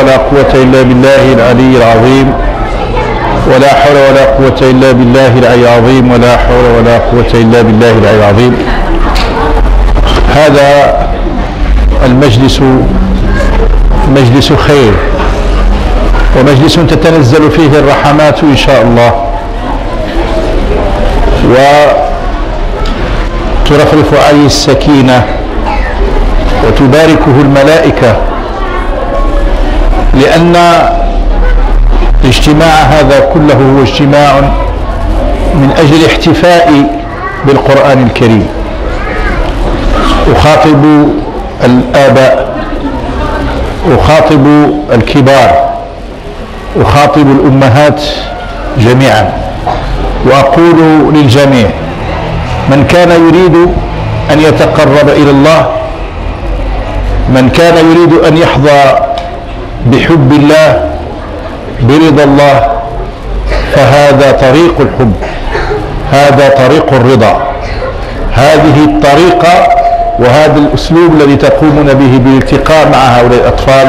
ولا قوة إلا بالله العلي العظيم ولا حول ولا قوة إلا بالله العلي العظيم ولا حول ولا قوة إلا بالله العلي العظيم. هذا المجلس مجلس خير ومجلس تتنزل فيه الرحمات إن شاء الله. وترفرف عليه السكينة وتباركه الملائكة. لأن الاجتماع هذا كله هو اجتماع من أجل احتفاء بالقرآن الكريم. أخاطب الآباء أخاطب الكبار أخاطب الأمهات جميعا. وأقول للجميع من كان يريد أن يتقرب إلى الله من كان يريد أن يحظى بحب الله برضا الله فهذا طريق الحب هذا طريق الرضا. هذه الطريقة وهذا الأسلوب الذي تقومون به بالالتقاء مع هؤلاء الأطفال.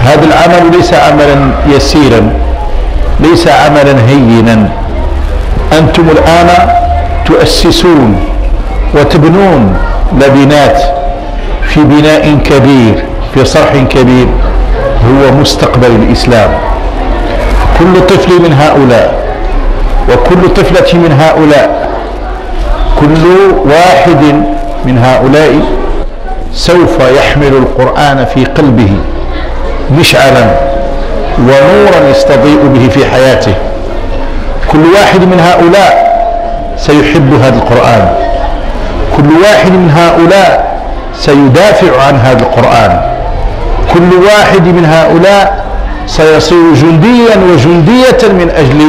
هذا العمل ليس عملا يسيرا ليس عملا هينا. أنتم الآن تؤسسون وتبنون لبنات في بناء كبير في صرح كبير. هو مستقبل الإسلام. كل طفل من هؤلاء وكل طفلة من هؤلاء كل واحد من هؤلاء سوف يحمل القرآن في قلبه مشعلا ونورا يستضيء به في حياته. كل واحد من هؤلاء سيحب هذا القرآن. كل واحد من هؤلاء سيدافع عن هذا القرآن. كل واحد من هؤلاء سيصير جنديا وجندية من أجل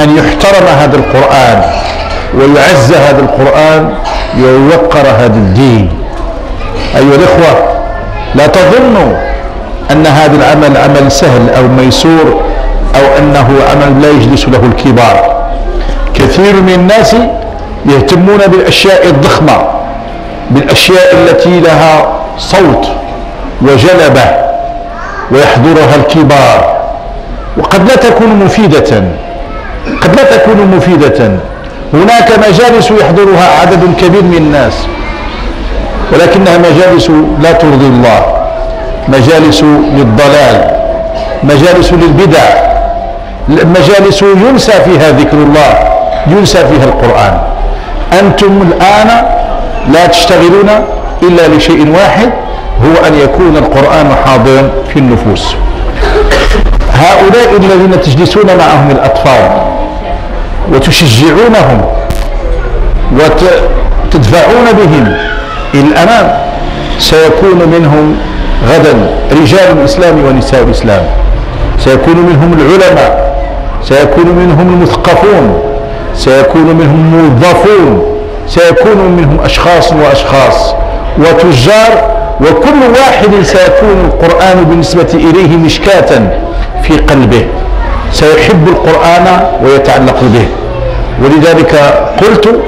أن يحترم هذا القرآن ويعز هذا القرآن ويوقر هذا الدين. أيها الإخوة لا تظنوا أن هذا العمل عمل سهل أو ميسور أو أنه عمل لا يجلس له الكبار. كثير من الناس يهتمون بالأشياء الضخمة بالأشياء التي لها صوت. وجلبة ويحضرها الكبار. وقد لا تكون مفيدة قد لا تكون مفيدة. هناك مجالس يحضرها عدد كبير من الناس ولكنها مجالس لا ترضي الله مجالس للضلال مجالس للبدع مجالس ينسى فيها ذكر الله ينسى فيها القرآن. أنتم الآن لا تشتغلون إلا لشيء واحد هو أن يكون القرآن حاضرا في النفوس. هؤلاء الذين تجلسون معهم الأطفال وتشجعونهم وتدفعون بهم إلى الأمام سيكون منهم غدا رجال الإسلام ونساء الإسلام. سيكون منهم العلماء سيكون منهم المثقفون سيكون منهم موظفون سيكون منهم أشخاص وأشخاص وتجار وكل واحد سيكون القرآن بالنسبة إليه مشكاة في قلبه. سيحب القرآن ويتعلق به. ولذلك قلت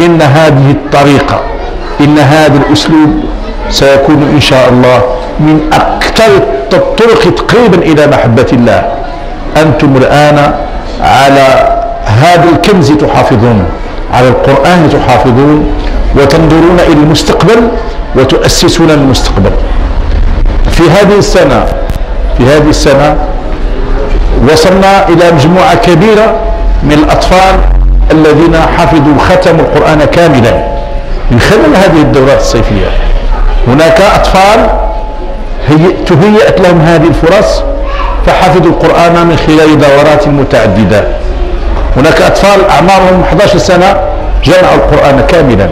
إن هذه الطريقة إن هذا الأسلوب سيكون إن شاء الله من أكثر الطرق تقريبا إلى محبة الله. أنتم الآن على هذا الكنز تحافظون على القرآن تحافظون وتنظرون إلى المستقبل وتؤسسون المستقبل. في هذه السنة في هذه السنة وصلنا إلى مجموعة كبيرة من الأطفال الذين حفظوا ختموا القرآن كاملا من خلال هذه الدورات الصيفية. هناك أطفال تهيأت لهم هذه الفرص فحفظوا القرآن من خلال دورات متعددة. هناك أطفال أعمارهم 11 سنة جمعوا القرآن كاملا.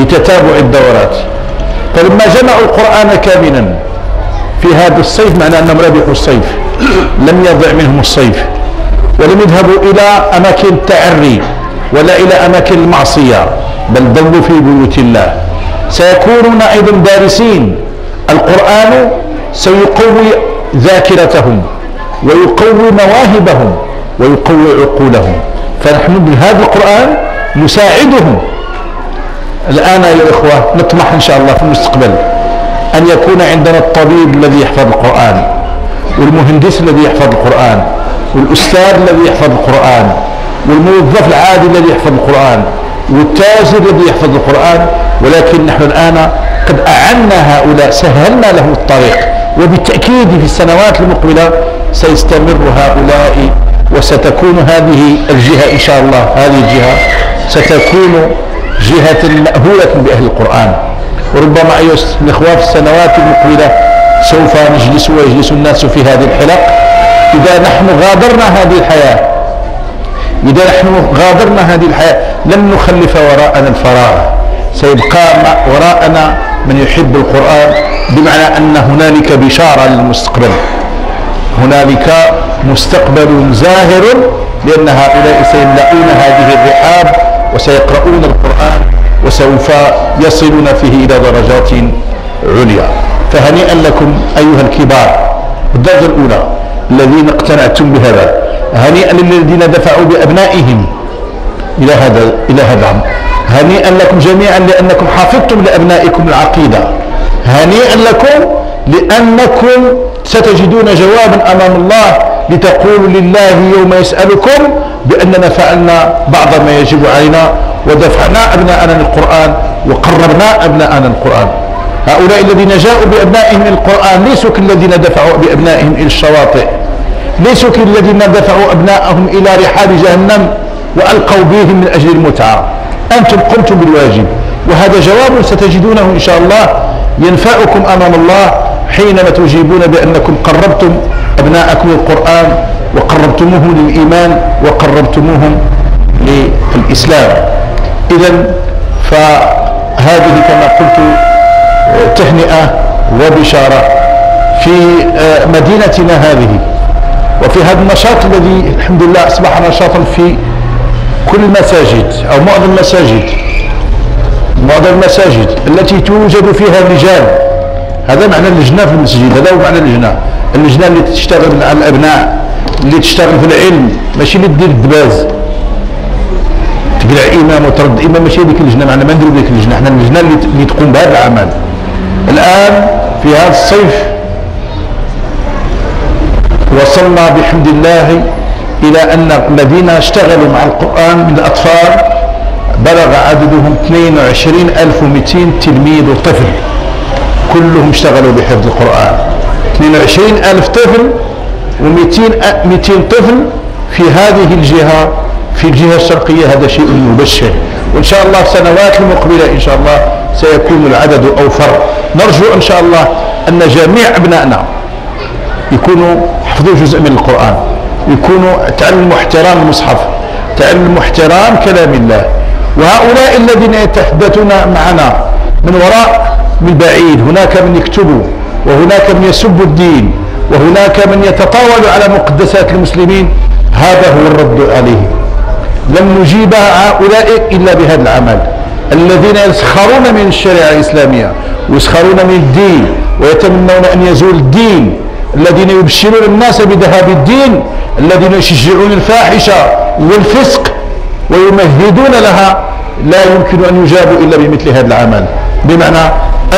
بتتابع الدورات. فلما جمعوا القرآن كاملا في هذا الصيف؟ معنى أنهم ربحوا الصيف. لم يضع منهم الصيف. ولم يذهبوا إلى أماكن التعري ولا إلى أماكن المعصية بل ضلوا في بيوت الله. سيكونون أيضا دارسين. القرآن سيقوي ذاكرتهم ويقوي مواهبهم ويقوي عقولهم. فنحن بهذا القرآن نساعدهم الآن يا إخوة نطمح إن شاء الله في المستقبل أن يكون عندنا الطبيب الذي يحفظ القرآن والمهندس الذي يحفظ القرآن والأستاذ الذي يحفظ القرآن والموظف العادي الذي يحفظ القرآن والتاجر الذي يحفظ القرآن ولكن نحن الآن قد أعنا هؤلاء سهلنا له الطريق وبالتأكيد في السنوات المقبلة سيستمر هؤلاء وستكون هذه الجهة إن شاء الله هذه الجهة ستكون جهة مأهولة بأهل القرآن. وربما أيها الإخوة في السنوات المقبلة سوف نجلس ويجلس الناس في هذه الحلق. إذا نحن غادرنا هذه الحياة إذا نحن غادرنا هذه الحياة لن نخلف وراءنا الفراغ. سيبقى وراءنا من يحب القرآن بمعنى أن هنالك بشارة للمستقبل. هنالك مستقبل زاهر لأن هؤلاء سيملؤون هذه الرحاب وسيقرؤون القرآن وسوف يصلون فيه إلى درجات عليا. فهنيئا لكم أيها الكبار. الدرجة الأولى الذين اقتنعتم بهذا. هنيئا للذين دفعوا بأبنائهم إلى هذا إلى هذا هنيئا لكم جميعا لأنكم حفظتم لأبنائكم العقيدة. هنيئا لكم لأنكم ستجدون جوابا أمام الله لتقولوا لله يوم يسألكم بأننا فعلنا بعض ما يجب علينا ودفعنا أبناءنا للقرآن وقربنا أبناءنا القرآن هؤلاء الذين جاءوا بأبنائهم القرآن ليسوا كالذين دفعوا بأبنائهم إلى الشواطئ. ليسوا كالذين دفعوا أبنائهم إلى رحاب جهنم وألقوا بهم من أجل المتعة. أنتم قمتم بالواجب وهذا جواب ستجدونه إن شاء الله ينفعكم أمام الله حينما تجيبون بأنكم قربتم أبناءكم القرآن وقربتموهم للإيمان وقربتموهم للإسلام. إذا فهذه كما قلت تهنئة وبشارة في آه، مدينتنا هذه. وفي هذا النشاط الذي الحمد لله أصبح نشاطا في كل المساجد أو معظم المساجد. معظم المساجد التي توجد فيها الرجال هذا معنى اللجنة في المسجد هذا هو معنى اللجنة. اللجنة اللي تشتغل على الأبناء. اللي تشتغل في العلم ماشي اللي دير الدباز. تقلع إمام وترد إمام ماشي هذيك اللجنة معنا ما نديرو ديك اللجنة إحنا اللجنة اللي تقوم بهذا العمل. الآن في هذا الصيف وصلنا بحمد الله إلى أن الذين اشتغلوا مع القرآن من الأطفال بلغ عددهم 22200 تلميذ وطفل. كلهم اشتغلوا بحفظ القرآن. 22000 طفل و200 200 طفل في هذه الجهة في الجهة الشرقية هذا شيء مبشر. وإن شاء الله السنوات المقبلة إن شاء الله سيكون العدد أوفر. نرجو إن شاء الله أن جميع أبنائنا يكونوا حفظوا جزء من القرآن يكونوا تعلموا احترام المصحف تعلموا احترام كلام الله. وهؤلاء الذين يتحدثون معنا من وراء من بعيد هناك من يكتبوا وهناك من يسب الدين وهناك من يتطاول على مقدسات المسلمين هذا هو الرد عليه. لن نجيب هؤلاء إلا بهذا العمل. الذين يسخرون من الشريعة الإسلامية ويسخرون من الدين ويتمنون أن يزول الدين. الذين يبشرون الناس بذهاب الدين الذين يشجعون الفاحشة والفسق ويمهدون لها لا يمكن أن يجابوا إلا بمثل هذا العمل. بمعنى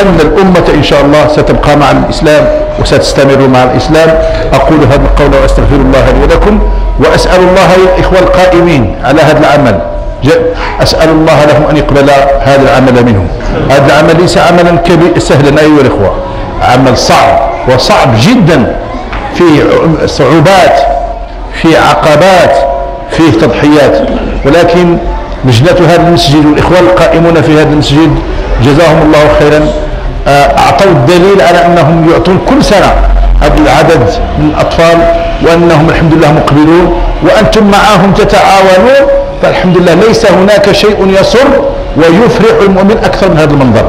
أن الأمة إن شاء الله ستبقى مع الإسلام. وستستمر مع الإسلام. أقول هذا القول وأستغفر الله لي ولكم وأسأل الله الإخوة القائمين على هذا العمل. أسأل الله لهم أن يقبل هذا العمل منهم. هذا العمل ليس عملا كبير سهلا أيها الإخوة. عمل صعب وصعب جدا. فيه صعوبات فيه عقبات فيه تضحيات. ولكن لجنة هذا المسجد والإخوان القائمون في هذا المسجد. جزاهم الله خيرا. أعطوا الدليل على أنهم يعطون كل سنة هذا العدد من الأطفال وأنهم الحمد لله مقبلون وأنتم معهم تتعاونون فالحمد لله ليس هناك شيء يسر ويفرح المؤمن أكثر من هذا المنظر.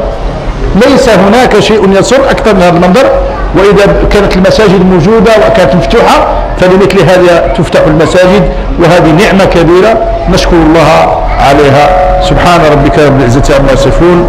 ليس هناك شيء يسر أكثر من هذا المنظر وإذا كانت المساجد موجودة وكانت مفتوحة فلمثل هذا تفتح المساجد وهذه نعمة كبيرة نشكر الله عليها. سبحان ربك رب العزة عما يصفون.